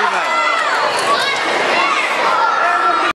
Good night.